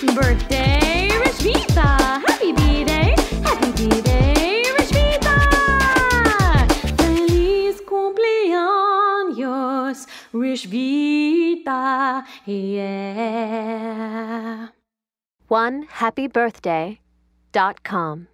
Birthday, Rashmita. Happy birthday, Happy B-Day, Rashmita. Feliz cumpleaños, Rashmita. Yeah. One happy birthday dot com.